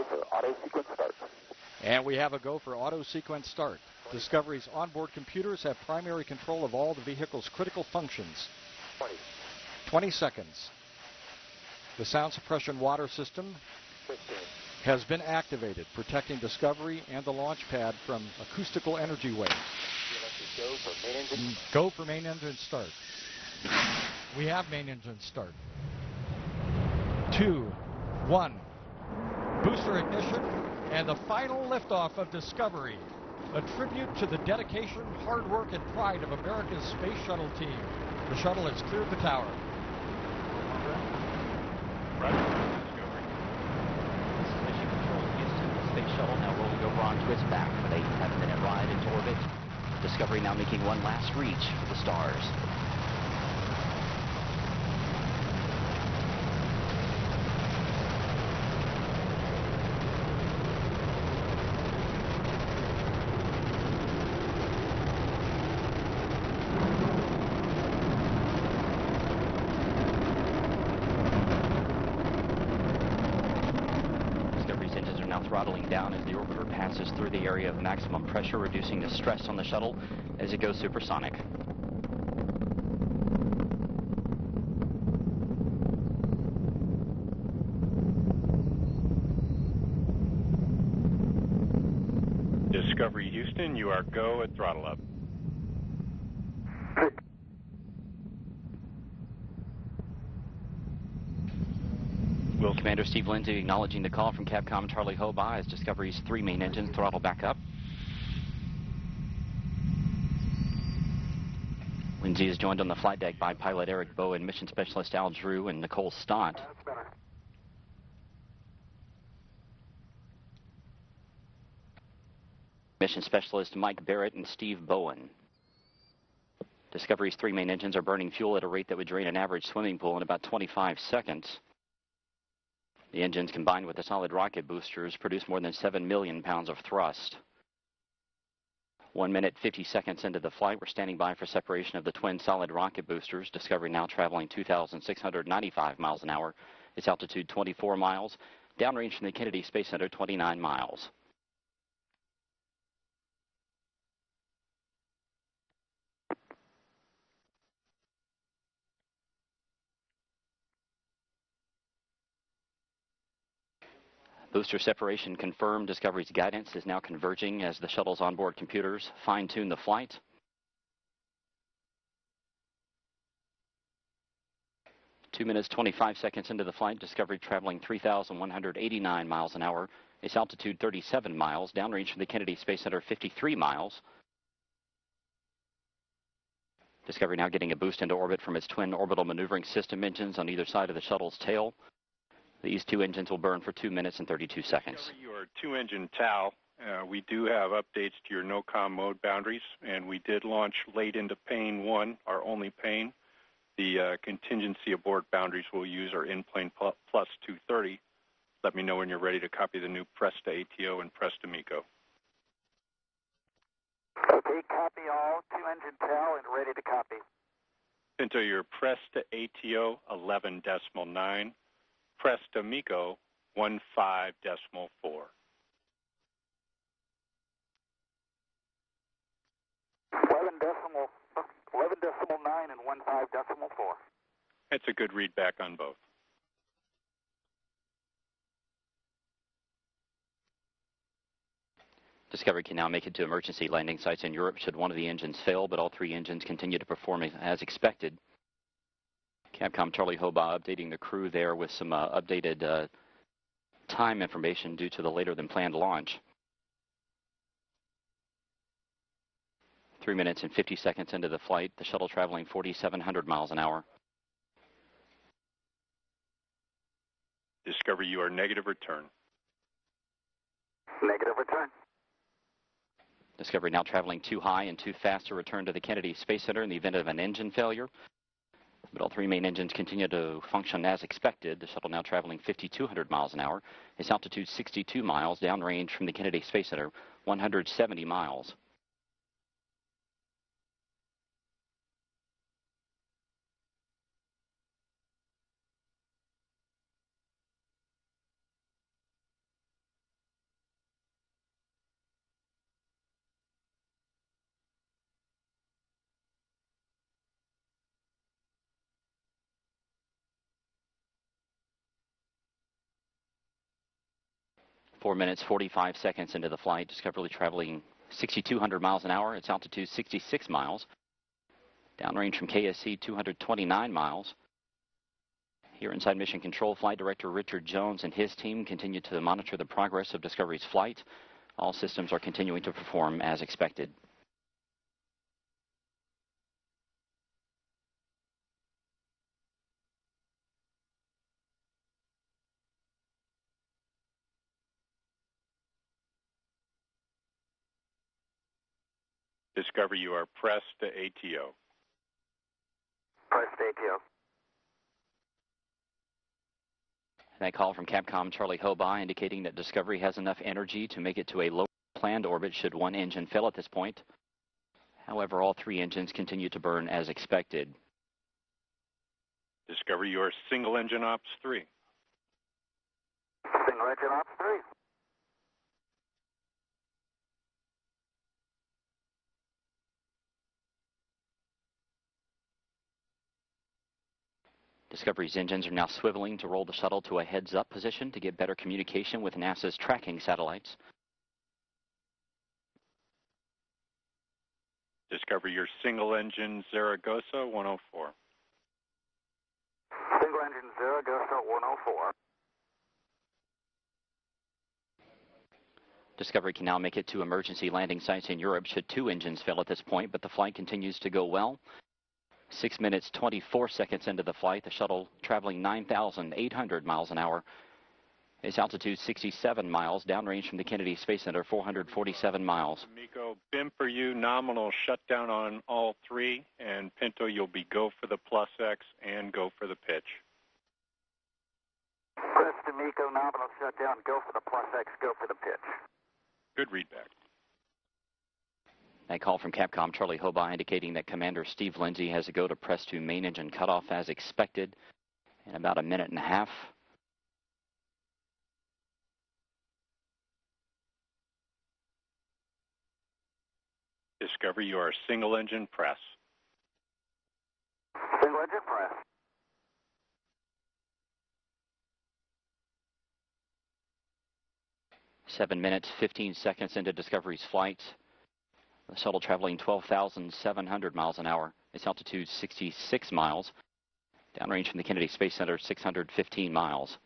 is go for auto sequence start. And we have a go for auto sequence start. Discovery's onboard computers have primary control of all the vehicle's critical functions. 20, 20 seconds. The sound suppression water system 15, has been activated, protecting Discovery and the launch pad from acoustical energy waves. Go for main engine. Mm, go for main engine start. We have main engine start. Two, one. Booster ignition and the final liftoff of Discovery. A tribute to the dedication, hard work, and pride of America's space shuttle team. The shuttle has cleared the tower. Mission. The space shuttle now rolling over onto its back with a 10-minute ride into orbit. Discovery now making one last reach for the stars. Discovery's engines are now throttling down as the orbiter passes through the area of maximum pressure, reducing the stress on the shuttle as it goes supersonic. Discovery Houston, you are go at throttle up. Will Commander Steve Lindsey acknowledging the call from Capcom Charlie Hobaugh as Discovery's three main engines throttle back up. Lindsey is joined on the flight deck by pilot Eric Boe, mission specialist Al Drew, and Nicole Stott. Mission specialist Mike Barratt and Steve Bowen. Discovery's three main engines are burning fuel at a rate that would drain an average swimming pool in about 25 seconds. The engines combined with the solid rocket boosters produce more than 7 million pounds of thrust. One minute, 50 seconds into the flight, we're standing by for separation of the twin solid rocket boosters. Discovery now traveling 2,695 miles an hour. Its altitude 24 miles. Downrange from the Kennedy Space Center 29 miles. Booster separation confirmed. Discovery's guidance is now converging as the shuttle's onboard computers fine tune the flight. Two minutes, 25 seconds into the flight, Discovery traveling 3,189 miles an hour. Its altitude 37 miles, downrange from the Kennedy Space Center 53 miles. Discovery now getting a boost into orbit from its twin orbital maneuvering system engines on either side of the shuttle's tail. These two engines will burn for 2 minutes and 32 seconds. Discovery, you are two-engine TAL. Uh, we do have updates to your NOCOM mode boundaries, and we did launch late into pane one, our only pane. The uh, contingency abort boundaries we'll use are in-plane pl- plus 230. Let me know when you're ready to copy the new Presta ATO and Presta MECO. Okay, copy all. Two engine TAL and ready to copy. Pinto, your Presta ATO 11 decimal 9, Presta MECO 15 decimal 4. 11 decimal, 11 decimal 9 and 1 5 decimal 4. That's a good read back on both. Discovery can now make it to emergency landing sites in Europe should one of the engines fail, but all three engines continue to perform as expected. Capcom Charlie Hobaugh updating the crew there with some uh, updated uh, time information due to the later than planned launch. Three minutes and 50 seconds into the flight, the shuttle traveling 4,700 miles an hour. Discovery, you are negative return. Negative return. Discovery now traveling too high and too fast to return to the Kennedy Space Center in the event of an engine failure. But all three main engines continue to function as expected. The shuttle now traveling 5,200 miles an hour. Its altitude 62 miles, downrange from the Kennedy Space Center 170 miles. Four minutes, 45 seconds into the flight. Discovery traveling 6,200 miles an hour. Its altitude 66 miles. Downrange from KSC 229 miles. Here inside Mission Control, Flight Director Richard Jones and his team continue to monitor the progress of Discovery's flight. All systems are continuing to perform as expected. Discovery, you are pressed to ATO. Pressed ATO. That call from Capcom Charlie Hobaugh indicating that Discovery has enough energy to make it to a low planned orbit should one engine fail at this point. However, all three engines continue to burn as expected. Discovery, you are single engine ops 3. Single engine ops 3. Discovery's engines are now swiveling to roll the shuttle to a heads-up position to get better communication with NASA's tracking satellites. Discovery your single engine Zaragoza 104. Single engine Zaragoza 104. Discovery can now make it to emergency landing sites in Europe should two engines fail at this point, but the flight continues to go well. 6 minutes 24 seconds into the flight, the shuttle traveling 9,800 miles an hour. Its altitude 67 miles, downrange from the Kennedy Space Center 447 miles. MECO, BIM for you, nominal shutdown on all three, and Pinto, you'll be go for the plus X and go for the pitch. Press to MECO, nominal shutdown, go for the plus X, go for the pitch. Good readback. That call from Capcom Charlie Hobaugh indicating that Commander Steve Lindsey has to go to press to main engine cutoff as expected in about a minute and a half. Discovery, you are single engine press. Single engine press. Seven minutes, 15 seconds into Discovery's flight. The shuttle traveling 12,700 miles an hour. Its altitude 66 miles. Downrange from the Kennedy Space Center 615 miles.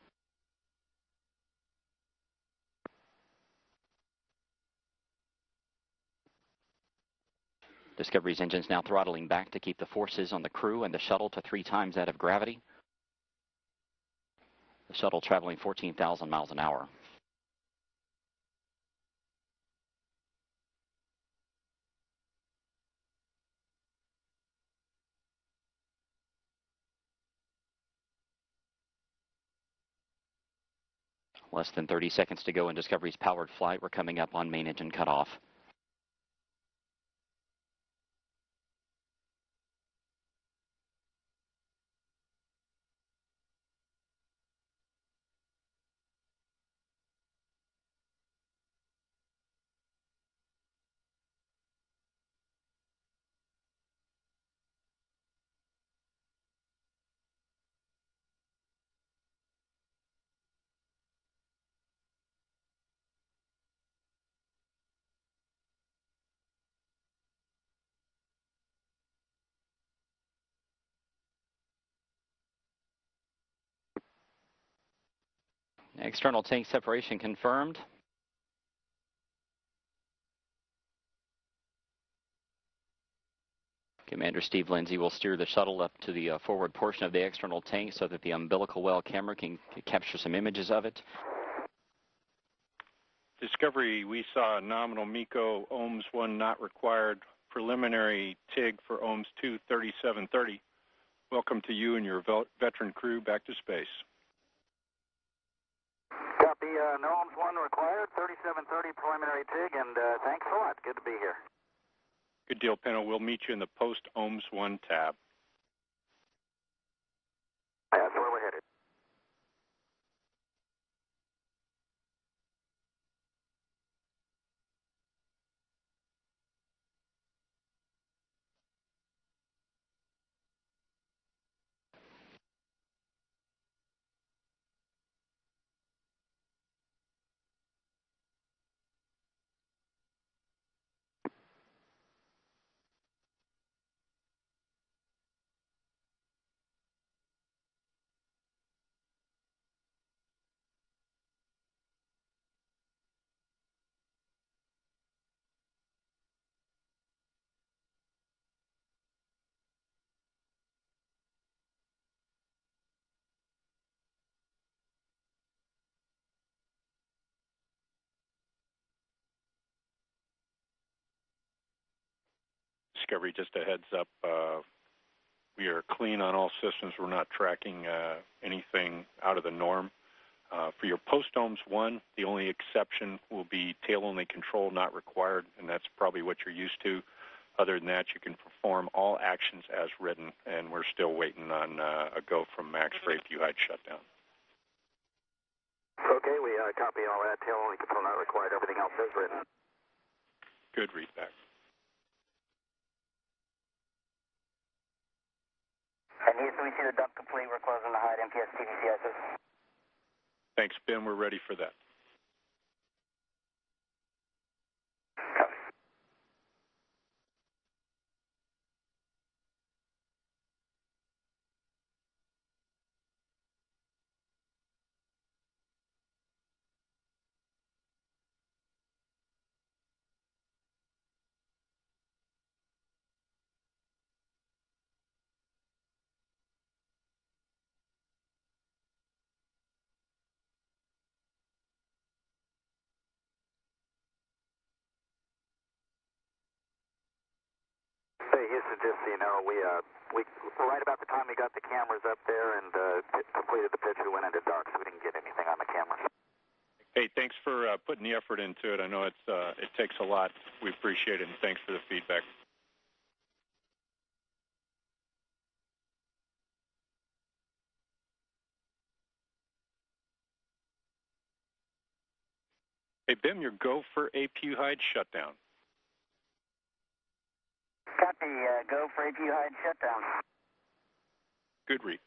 Discovery's engines now throttling back to keep the forces on the crew and the shuttle to three times that of gravity. The shuttle traveling 14,000 miles an hour. Less than 30 seconds to go in Discovery's powered flight. We're coming up on main engine cutoff. External tank separation confirmed. Commander Steve Lindsey will steer the shuttle up to the uh, forward portion of the external tank so that the umbilical well camera can, capture some images of it. Discovery, we saw nominal MECO OMS 1 not required, preliminary TIG for OMS 2 3730. Welcome to you and your veteran crew back to space. Uh, no OMS 1 required, 3730 preliminary TIG, and uh, thanks a lot. Good to be here. Good deal, Pinto. We'll meet you in the post OMS 1 tab. That's where we're headed. Discovery, just a heads up. Uh, we are clean on all systems. We're not tracking uh, anything out of the norm. Uh, for your post OMS one, the only exception will be tail only control not required, and that's probably what you're used to. Other than that, you can perform all actions as written, and we're still waiting on uh, a go from Max for APU hide shutdown. Okay, we uh, copy all that. Tail only control not required. Everything else is written. Good readback. And Houston, we see the complete. We're closing the hide MPS. Thanks, Ben. We're ready for that. Hey, Houston, just so you know, we uh, we right about the time we got the cameras up there and uh, t- completed the pitch, we went into dark, so we didn't get anything on the cameras. Hey, thanks for uh, putting the effort into it. I know it's uh, it takes a lot. We appreciate it, and thanks for the feedback. Hey, Bim, your go for APU hide shutdown. Copy. Uh, go for APU hide shutdown. Good read.